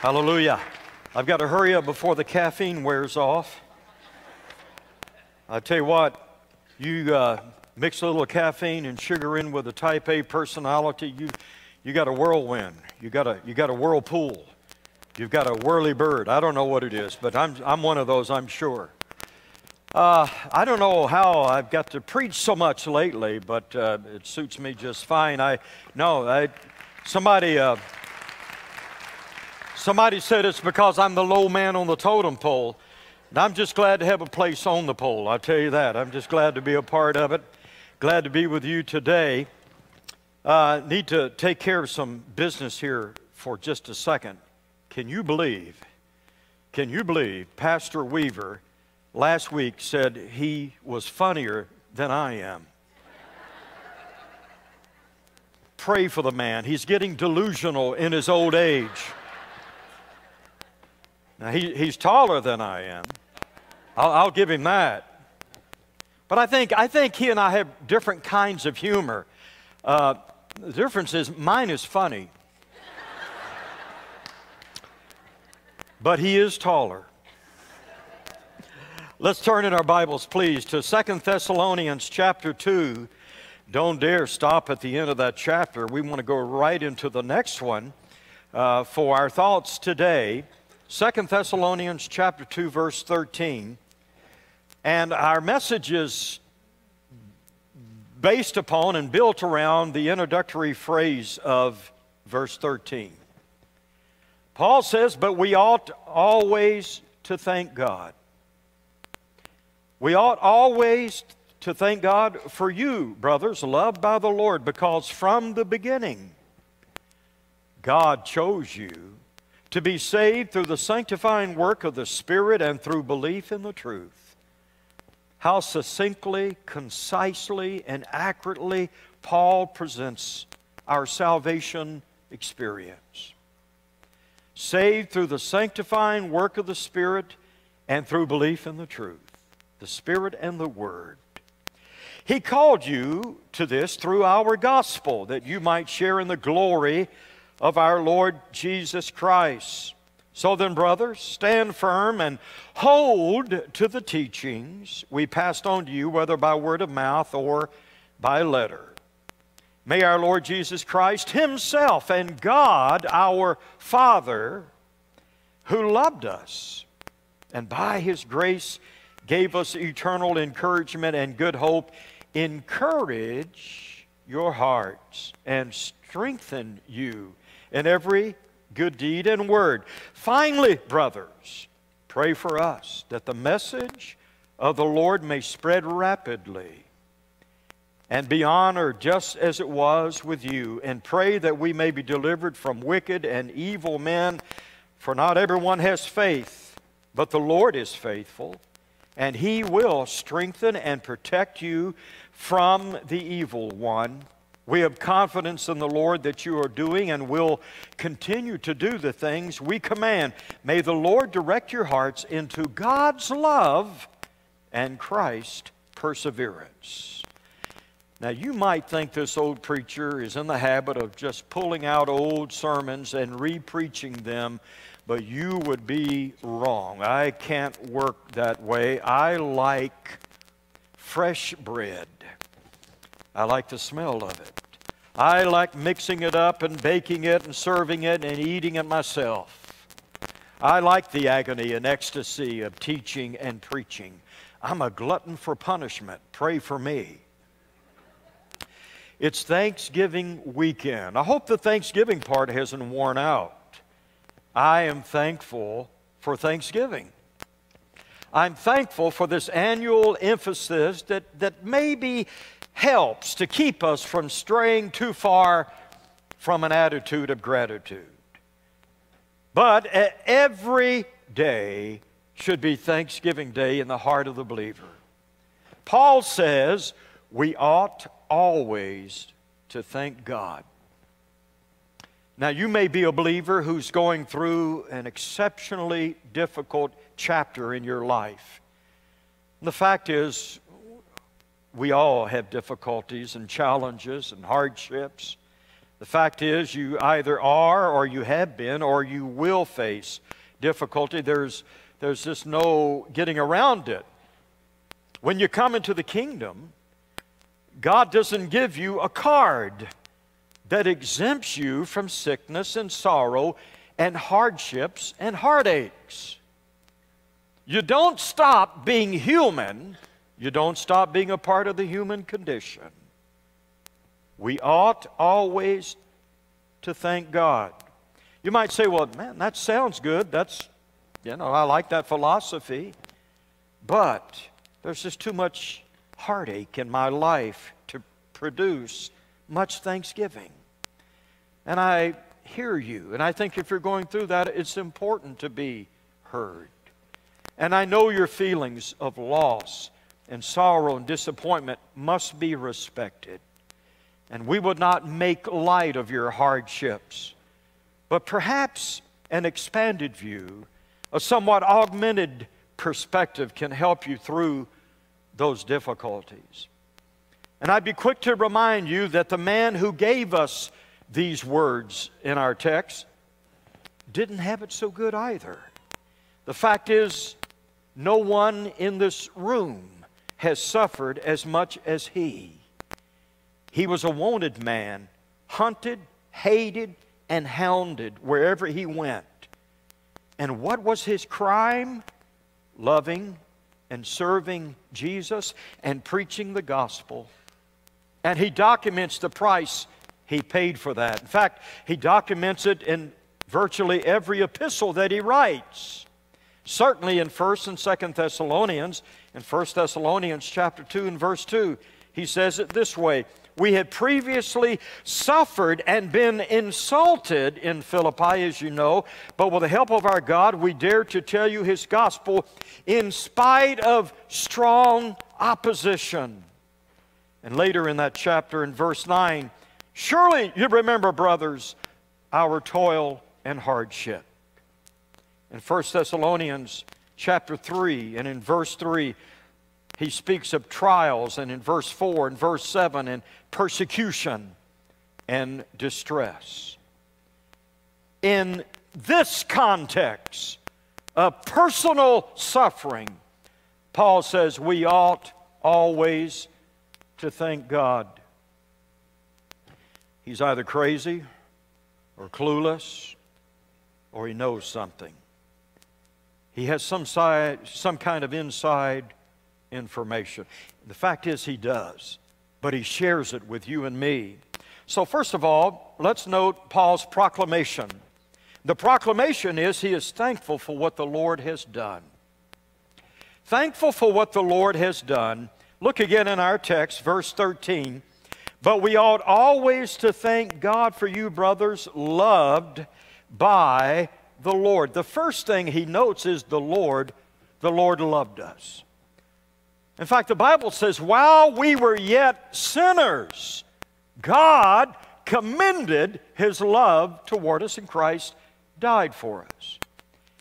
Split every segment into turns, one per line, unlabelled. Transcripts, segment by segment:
Hallelujah. I've got to hurry up before the caffeine wears off. I tell you what, you uh, mix a little caffeine and sugar in with a type A personality, you, you got a whirlwind. You got a, you got a whirlpool. You've got a whirly bird. I don't know what it is, but I'm, I'm one of those, I'm sure. Uh, I don't know how I've got to preach so much lately, but uh, it suits me just fine. I no, I, somebody uh, somebody said it's because I'm the low man on the totem pole. And I'm just glad to have a place on the pole. I tell you that. I'm just glad to be a part of it. Glad to be with you today. Uh, need to take care of some business here for just a second. Can you believe? Can you believe Pastor Weaver? last week said he was funnier than I am. Pray for the man. He's getting delusional in his old age. Now, he, he's taller than I am. I'll, I'll give him that. But I think, I think he and I have different kinds of humor. Uh, the difference is mine is funny, but he is taller. Let's turn in our Bibles, please, to Second Thessalonians chapter 2. Don't dare stop at the end of that chapter. We want to go right into the next one uh, for our thoughts today. Second Thessalonians chapter 2, verse 13. And our message is based upon and built around the introductory phrase of verse 13. Paul says, But we ought always to thank God we ought always to thank God for you, brothers, loved by the Lord, because from the beginning, God chose you to be saved through the sanctifying work of the Spirit and through belief in the truth. How succinctly, concisely, and accurately Paul presents our salvation experience. Saved through the sanctifying work of the Spirit and through belief in the truth the Spirit and the Word. He called you to this through our gospel, that you might share in the glory of our Lord Jesus Christ. So then, brothers, stand firm and hold to the teachings we passed on to you, whether by word of mouth or by letter. May our Lord Jesus Christ Himself and God, our Father, who loved us, and by His grace gave us eternal encouragement and good hope, encourage your hearts and strengthen you in every good deed and word. Finally, brothers, pray for us that the message of the Lord may spread rapidly and be honored just as it was with you, and pray that we may be delivered from wicked and evil men. For not everyone has faith, but the Lord is faithful and he will strengthen and protect you from the evil one. We have confidence in the Lord that you are doing and will continue to do the things we command. May the Lord direct your hearts into God's love and Christ's perseverance. Now, you might think this old preacher is in the habit of just pulling out old sermons and re preaching them but you would be wrong. I can't work that way. I like fresh bread, I like the smell of it. I like mixing it up and baking it and serving it and eating it myself. I like the agony and ecstasy of teaching and preaching. I'm a glutton for punishment. Pray for me. It's Thanksgiving weekend. I hope the Thanksgiving part hasn't worn out. I am thankful for Thanksgiving. I'm thankful for this annual emphasis that, that maybe helps to keep us from straying too far from an attitude of gratitude. But every day should be Thanksgiving Day in the heart of the believer. Paul says we ought always to thank God. Now, you may be a believer who's going through an exceptionally difficult chapter in your life. The fact is, we all have difficulties and challenges and hardships. The fact is, you either are, or you have been, or you will face difficulty. There's, there's just no getting around it. When you come into the kingdom, God doesn't give you a card that exempts you from sickness and sorrow and hardships and heartaches. You don't stop being human, you don't stop being a part of the human condition. We ought always to thank God. You might say, well, man, that sounds good. That's, you know, I like that philosophy. But there's just too much heartache in my life to produce much thanksgiving. And I hear you. And I think if you're going through that, it's important to be heard. And I know your feelings of loss and sorrow and disappointment must be respected. And we would not make light of your hardships. But perhaps an expanded view, a somewhat augmented perspective can help you through those difficulties. And I'd be quick to remind you that the man who gave us these words in our text didn't have it so good either. The fact is, no one in this room has suffered as much as he. He was a wanted man, hunted, hated, and hounded wherever he went. And what was his crime? Loving and serving Jesus and preaching the gospel. And he documents the price he paid for that. In fact, he documents it in virtually every epistle that he writes. Certainly in 1st and 2nd Thessalonians, in 1st Thessalonians chapter 2 and verse 2, he says it this way We had previously suffered and been insulted in Philippi, as you know, but with the help of our God, we dare to tell you his gospel in spite of strong opposition. And later in that chapter, in verse 9, Surely you remember, brothers, our toil and hardship. In 1 Thessalonians chapter 3 and in verse 3, he speaks of trials, and in verse 4 and verse 7, and persecution and distress. In this context of personal suffering, Paul says we ought always to thank God He's either crazy or clueless or he knows something. He has some, side, some kind of inside information. The fact is, he does, but he shares it with you and me. So, first of all, let's note Paul's proclamation. The proclamation is he is thankful for what the Lord has done. Thankful for what the Lord has done. Look again in our text, verse 13. But we ought always to thank God for you, brothers, loved by the Lord. The first thing he notes is the Lord, the Lord loved us. In fact, the Bible says, while we were yet sinners, God commended his love toward us, and Christ died for us.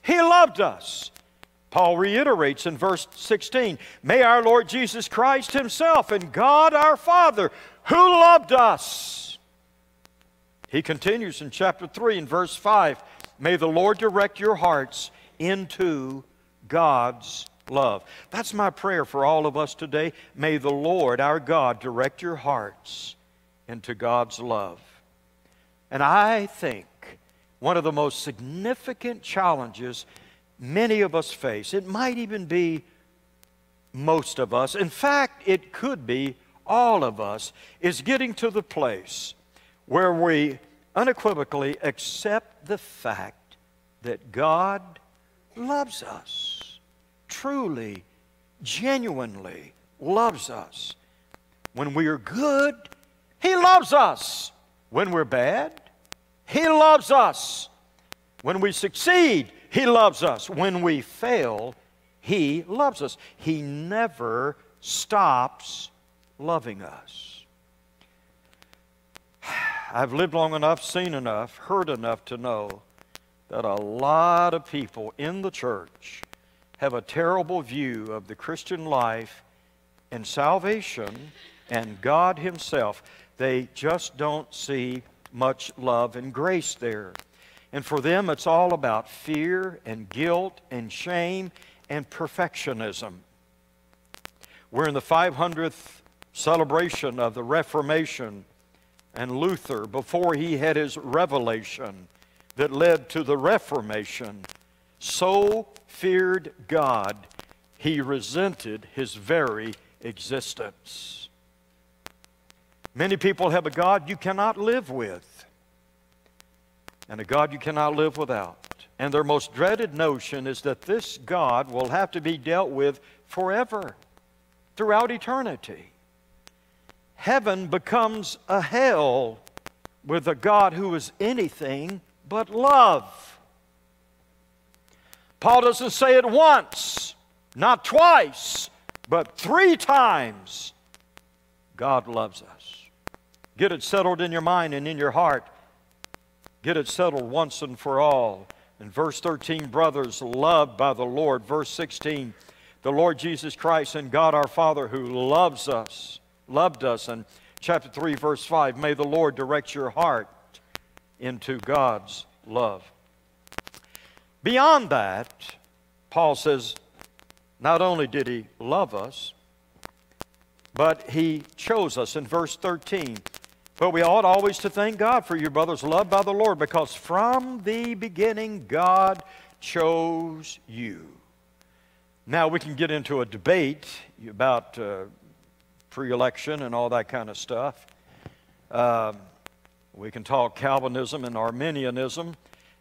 He loved us. Paul reiterates in verse 16 May our Lord Jesus Christ Himself and God our Father, who loved us. He continues in chapter 3 and verse 5 May the Lord direct your hearts into God's love. That's my prayer for all of us today. May the Lord, our God, direct your hearts into God's love. And I think one of the most significant challenges many of us face, it might even be most of us, in fact, it could be all of us, is getting to the place where we unequivocally accept the fact that God loves us, truly, genuinely loves us. When we are good, He loves us. When we're bad, He loves us. When we succeed, He loves us. When we fail, He loves us. He never stops loving us. I've lived long enough, seen enough, heard enough to know that a lot of people in the church have a terrible view of the Christian life and salvation and God Himself. They just don't see much love and grace there. And for them, it's all about fear and guilt and shame and perfectionism. We're in the 500th celebration of the Reformation, and Luther, before he had his revelation that led to the Reformation, so feared God, he resented his very existence. Many people have a God you cannot live with, and a God you cannot live without. And their most dreaded notion is that this God will have to be dealt with forever, throughout eternity. Heaven becomes a hell with a God who is anything but love. Paul doesn't say it once, not twice, but three times. God loves us. Get it settled in your mind and in your heart. Get it settled once and for all. In verse 13, brothers, loved by the Lord. Verse 16, the Lord Jesus Christ and God our Father who loves us, loved us. And chapter 3, verse 5, may the Lord direct your heart into God's love. Beyond that, Paul says, not only did he love us, but he chose us in verse 13. But we ought always to thank God for your brothers loved by the Lord, because from the beginning God chose you. Now we can get into a debate about uh, pre election and all that kind of stuff. Um, we can talk Calvinism and Arminianism.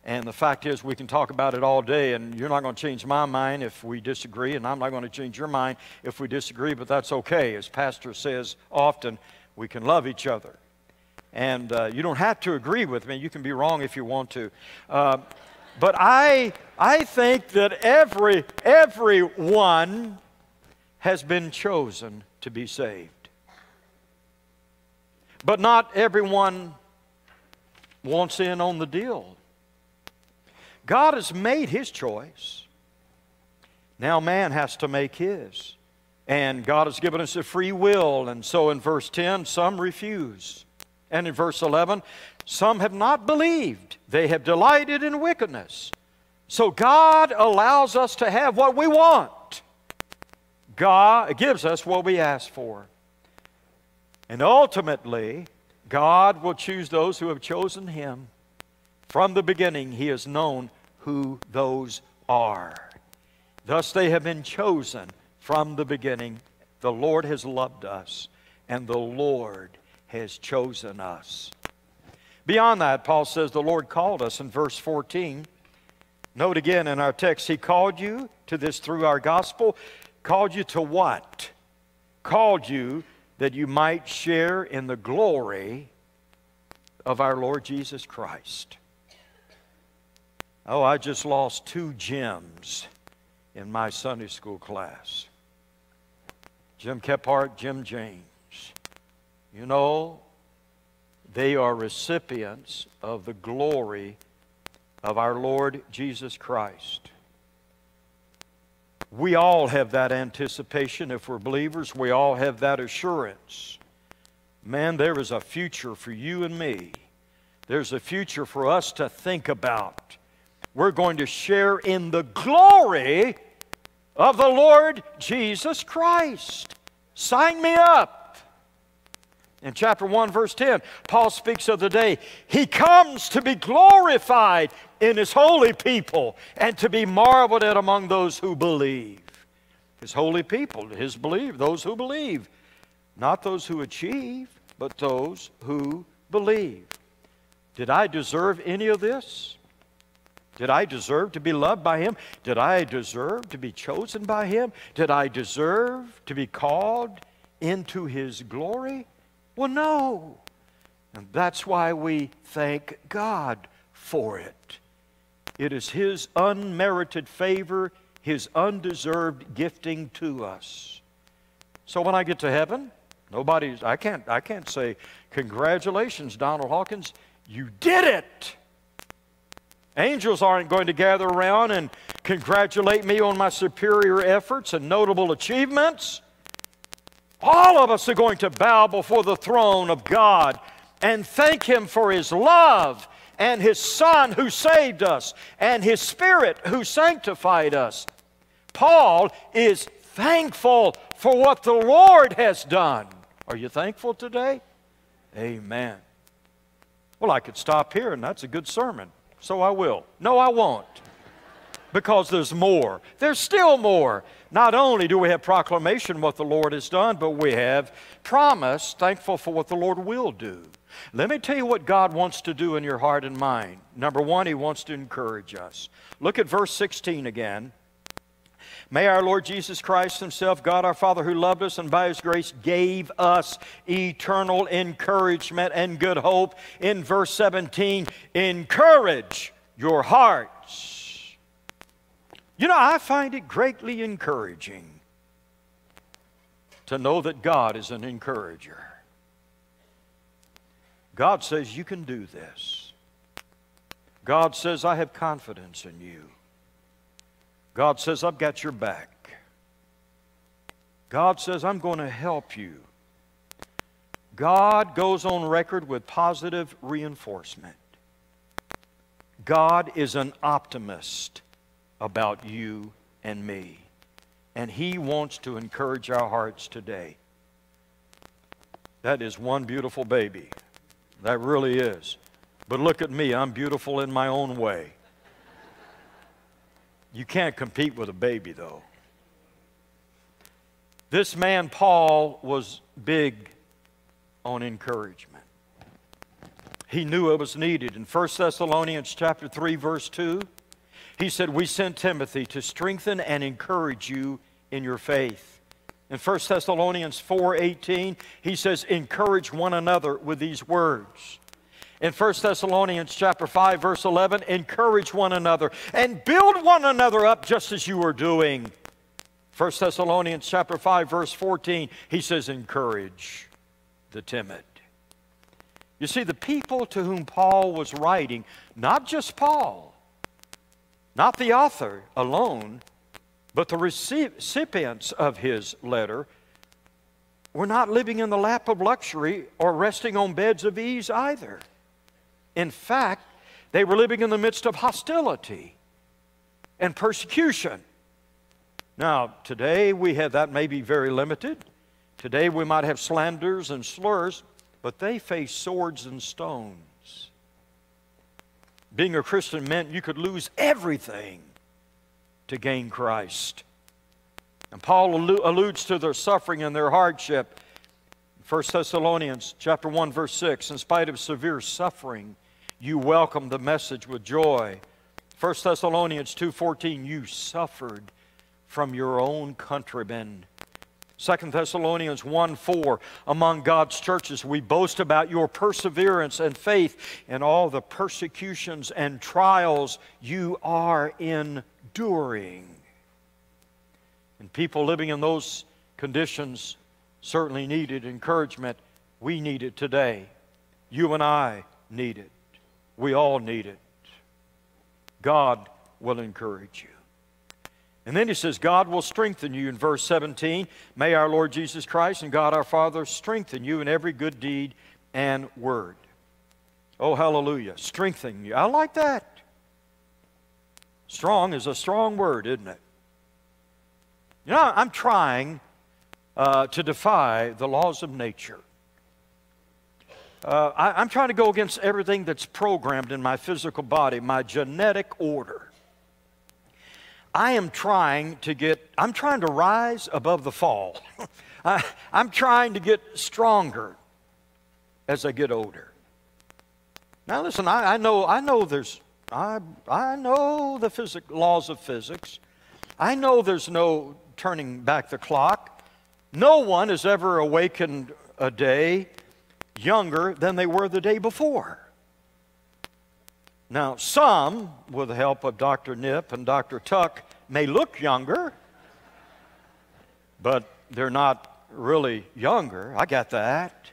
And the fact is, we can talk about it all day, and you're not going to change my mind if we disagree, and I'm not going to change your mind if we disagree, but that's okay. As Pastor says often, we can love each other. And uh, you don't have to agree with me. You can be wrong if you want to. Uh, but I, I think that every, everyone has been chosen to be saved. But not everyone wants in on the deal. God has made his choice. Now man has to make his. And God has given us a free will. And so in verse 10, some refuse. And in verse 11, some have not believed. They have delighted in wickedness. So God allows us to have what we want. God gives us what we ask for. And ultimately, God will choose those who have chosen Him. From the beginning, He has known who those are. Thus, they have been chosen from the beginning. The Lord has loved us, and the Lord has chosen us. Beyond that, Paul says the Lord called us in verse 14. Note again in our text, He called you to this through our gospel. Called you to what? Called you that you might share in the glory of our Lord Jesus Christ. Oh, I just lost two gems in my Sunday school class Jim Kephart, Jim James. You know, they are recipients of the glory of our Lord Jesus Christ. We all have that anticipation if we're believers. We all have that assurance. Man, there is a future for you and me. There's a future for us to think about. We're going to share in the glory of the Lord Jesus Christ. Sign me up. In chapter 1, verse 10, Paul speaks of the day he comes to be glorified in his holy people and to be marveled at among those who believe. His holy people, his believe, those who believe. Not those who achieve, but those who believe. Did I deserve any of this? Did I deserve to be loved by him? Did I deserve to be chosen by him? Did I deserve to be called into his glory? Well, no. And that's why we thank God for it. It is His unmerited favor, His undeserved gifting to us. So when I get to heaven, nobody's, I can't, I can't say, Congratulations, Donald Hawkins, you did it. Angels aren't going to gather around and congratulate me on my superior efforts and notable achievements. All of us are going to bow before the throne of God and thank Him for His love and His Son who saved us and His Spirit who sanctified us. Paul is thankful for what the Lord has done. Are you thankful today? Amen. Well, I could stop here and that's a good sermon, so I will. No, I won't. Because there's more. There's still more. Not only do we have proclamation what the Lord has done, but we have promise, thankful for what the Lord will do. Let me tell you what God wants to do in your heart and mind. Number one, He wants to encourage us. Look at verse 16 again. May our Lord Jesus Christ Himself, God our Father, who loved us and by His grace gave us eternal encouragement and good hope. In verse 17, encourage your hearts. You know, I find it greatly encouraging to know that God is an encourager. God says, You can do this. God says, I have confidence in you. God says, I've got your back. God says, I'm going to help you. God goes on record with positive reinforcement. God is an optimist about you and me, and He wants to encourage our hearts today. That is one beautiful baby. That really is. But look at me, I'm beautiful in my own way. You can't compete with a baby, though. This man, Paul, was big on encouragement. He knew it was needed. In 1 Thessalonians chapter 3, verse 2, he said, We sent Timothy to strengthen and encourage you in your faith. In 1 Thessalonians 4:18, he says, encourage one another with these words. In 1 Thessalonians chapter 5 verse 11 encourage one another and build one another up just as you are doing. 1 Thessalonians chapter 5 verse 14 he says encourage the timid. You see the people to whom Paul was writing not just Paul not the author alone but the recipients of his letter were not living in the lap of luxury or resting on beds of ease either in fact, they were living in the midst of hostility and persecution. Now, today we have that may be very limited. Today we might have slanders and slurs, but they faced swords and stones. Being a Christian meant you could lose everything to gain Christ. And Paul alludes to their suffering and their hardship. 1 Thessalonians chapter 1 verse 6 in spite of severe suffering you welcomed the message with joy. 1 Thessalonians 2:14 you suffered from your own countrymen. 2 Thessalonians 1 4, among God's churches, we boast about your perseverance and faith in all the persecutions and trials you are enduring. And people living in those conditions certainly needed encouragement. We need it today. You and I need it. We all need it. God will encourage you. And then he says, God will strengthen you in verse 17. May our Lord Jesus Christ and God our Father strengthen you in every good deed and word. Oh, hallelujah. Strengthen you. I like that. Strong is a strong word, isn't it? You know, I'm trying uh, to defy the laws of nature. Uh, I, I'm trying to go against everything that's programmed in my physical body, my genetic order. I am trying to get, I'm trying to rise above the fall. I, am trying to get stronger as I get older. Now listen, I, I know, I know there's, I, I know the physic, laws of physics. I know there's no turning back the clock. No one has ever awakened a day younger than they were the day before. Now, some, with the help of Dr. Nip and Dr. Tuck, may look younger, but they're not really younger. I got that.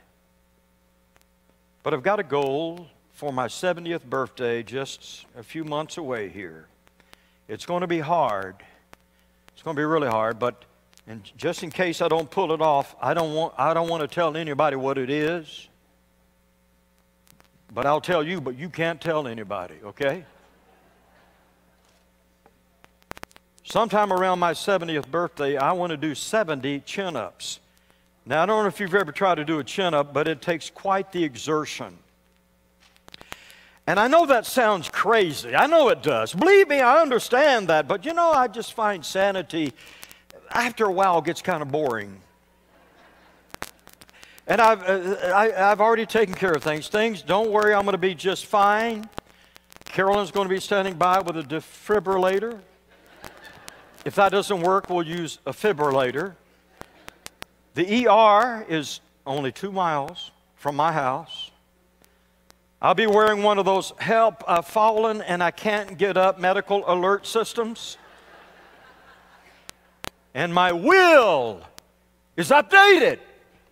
But I've got a goal for my 70th birthday just a few months away here. It's going to be hard. It's going to be really hard, but and just in case I don't pull it off, I don't want, I don't want to tell anybody what it is. But I'll tell you, but you can't tell anybody, okay? Sometime around my 70th birthday, I want to do 70 chin ups. Now, I don't know if you've ever tried to do a chin up, but it takes quite the exertion. And I know that sounds crazy. I know it does. Believe me, I understand that. But you know, I just find sanity, after a while, gets kind of boring. And I've, uh, I, have already taken care of things. Things, don't worry, I'm going to be just fine. Carolyn's going to be standing by with a defibrillator. If that doesn't work, we'll use a fibrillator. The ER is only two miles from my house. I'll be wearing one of those help, I've fallen and I can't get up medical alert systems. And my will is updated.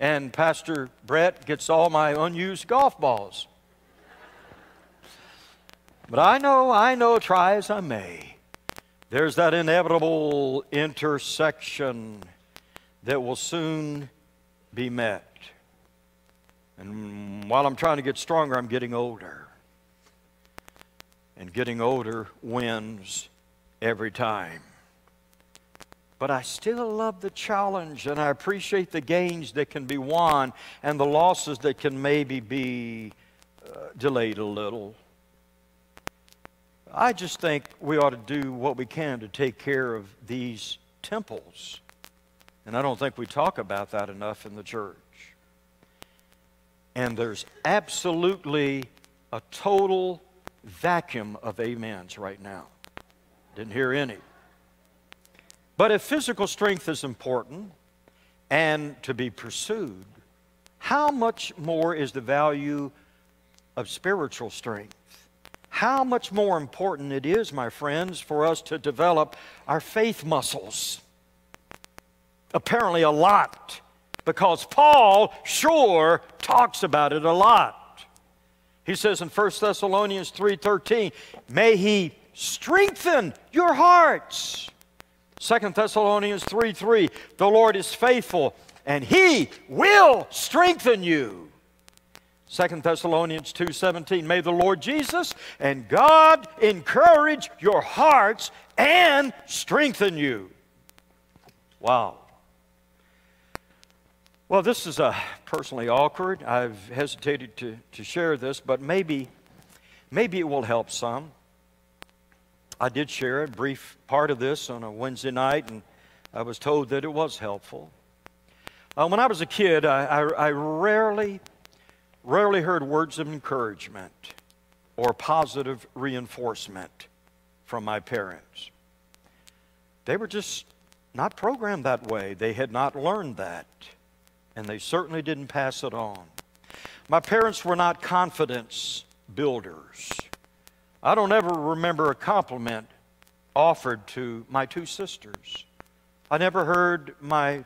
And Pastor Brett gets all my unused golf balls. But I know, I know, try as I may, there's that inevitable intersection that will soon be met. And while I'm trying to get stronger, I'm getting older. And getting older wins every time. But I still love the challenge and I appreciate the gains that can be won and the losses that can maybe be uh, delayed a little. I just think we ought to do what we can to take care of these temples. And I don't think we talk about that enough in the church. And there's absolutely a total vacuum of amens right now. Didn't hear any. But if physical strength is important and to be pursued, how much more is the value of spiritual strength? How much more important it is, my friends, for us to develop our faith muscles. Apparently, a lot, because Paul sure talks about it a lot. He says in 1 Thessalonians 3:13, "May he strengthen your hearts." 2 Thessalonians 3 3, the Lord is faithful and he will strengthen you. 2 Thessalonians 2:17 May the Lord Jesus and God encourage your hearts and strengthen you. Wow. Well, this is uh, personally awkward. I've hesitated to, to share this, but maybe, maybe it will help some. I did share a brief part of this on a Wednesday night, and I was told that it was helpful. Uh, when I was a kid, I, I, I rarely rarely heard words of encouragement or positive reinforcement from my parents. They were just not programmed that way. They had not learned that, and they certainly didn't pass it on. My parents were not confidence builders. I don't ever remember a compliment offered to my two sisters. I never heard my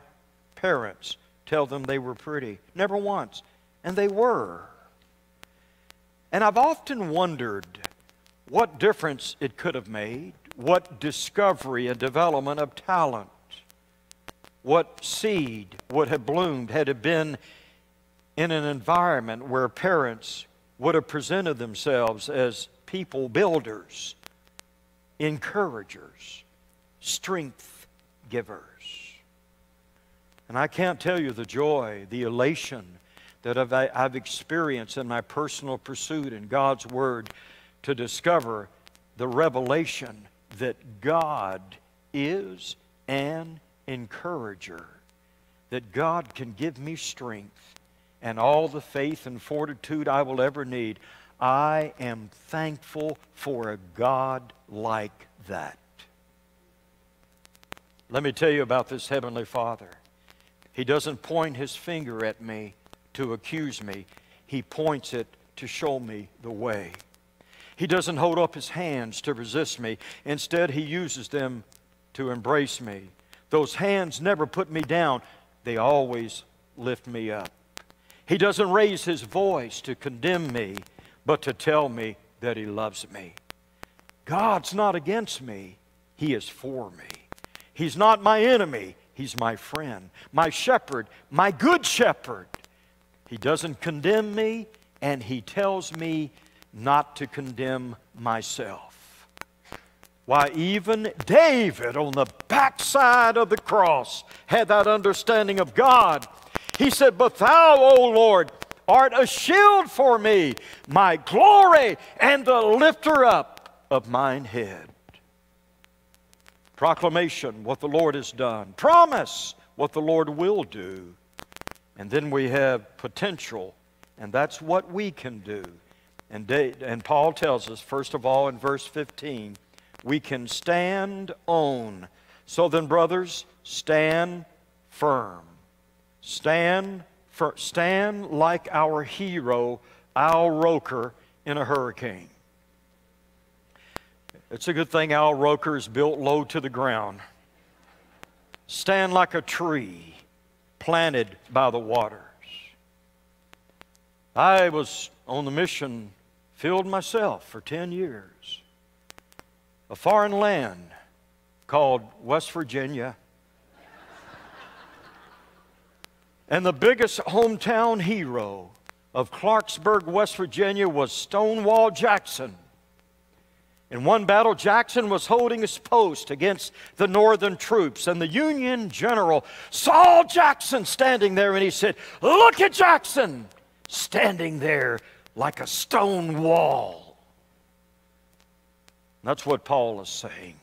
parents tell them they were pretty. Never once. And they were. And I've often wondered what difference it could have made, what discovery and development of talent, what seed would have bloomed had it been in an environment where parents would have presented themselves as people builders, encouragers, strength givers. And I can't tell you the joy, the elation, that I've, experienced in my personal pursuit in God's Word to discover the revelation that God is an encourager, that God can give me strength and all the faith and fortitude I will ever need. I am thankful for a God like that. Let me tell you about this Heavenly Father. He doesn't point his finger at me to accuse me, he points it to show me the way. He doesn't hold up his hands to resist me. Instead, he uses them to embrace me. Those hands never put me down, they always lift me up. He doesn't raise his voice to condemn me, but to tell me that he loves me. God's not against me, he is for me. He's not my enemy, he's my friend, my shepherd, my good shepherd. He doesn't condemn me, and He tells me not to condemn myself. Why, even David on the backside of the cross had that understanding of God. He said, But thou, O Lord, art a shield for me, my glory, and the lifter up of mine head. Proclamation, what the Lord has done. Promise, what the Lord will do. And then we have potential, and that's what we can do. And, and Paul tells us, first of all, in verse 15, we can stand on. So then, brothers, stand firm. Stand, for, stand like our hero, Al Roker, in a hurricane. It's a good thing Al Roker is built low to the ground. Stand like a tree planted by the waters. I was on the mission field myself for 10 years. A foreign land called West Virginia. and the biggest hometown hero of Clarksburg, West Virginia was Stonewall Jackson. In one battle, Jackson was holding his post against the Northern troops, and the Union general saw Jackson standing there, and he said, Look at Jackson standing there like a stone wall. That's what Paul is saying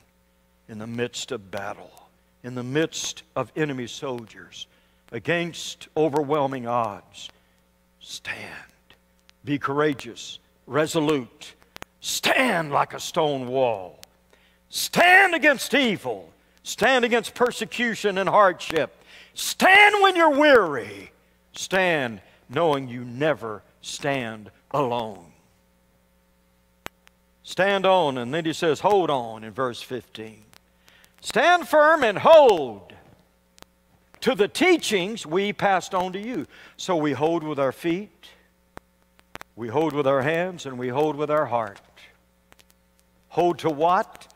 in the midst of battle, in the midst of enemy soldiers, against overwhelming odds. Stand. Be courageous, resolute. Stand like a stone wall. Stand against evil. Stand against persecution and hardship. Stand when you're weary. Stand knowing you never stand alone. Stand on, and then he says, hold on in verse 15. Stand firm and hold to the teachings we passed on to you. So we hold with our feet, we hold with our hands, and we hold with our heart. Hold to what?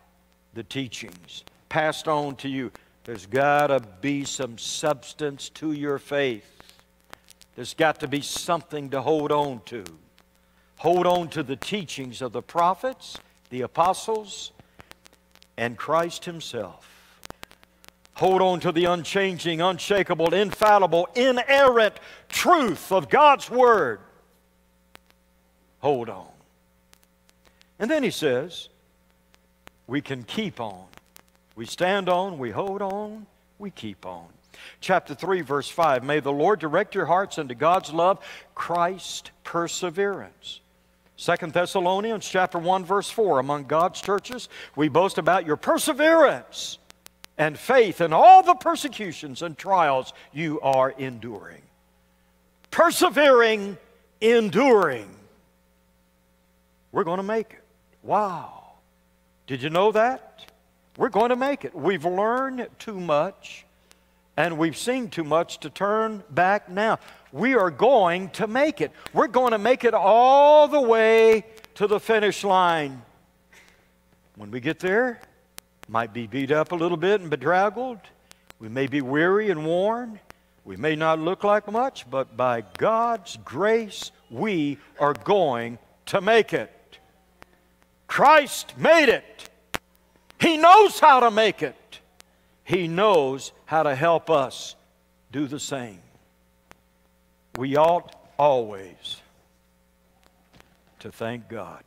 The teachings passed on to you. There's got to be some substance to your faith. There's got to be something to hold on to. Hold on to the teachings of the prophets, the apostles, and Christ Himself. Hold on to the unchanging, unshakable, infallible, inerrant truth of God's Word. Hold on. And then He says, we can keep on. We stand on, we hold on, we keep on. Chapter 3, verse 5 May the Lord direct your hearts into God's love, Christ perseverance. Second Thessalonians chapter 1 verse 4 among God's churches we boast about your perseverance and faith in all the persecutions and trials you are enduring. Persevering, enduring. We're going to make it. Wow. Did you know that? We're going to make it. We've learned too much and we've seen too much to turn back now. We are going to make it. We're going to make it all the way to the finish line. When we get there, might be beat up a little bit and bedraggled. We may be weary and worn. We may not look like much, but by God's grace, we are going to make it. Christ made it. He knows how to make it. He knows how to help us do the same. We ought always to thank God.